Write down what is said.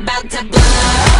about to blow.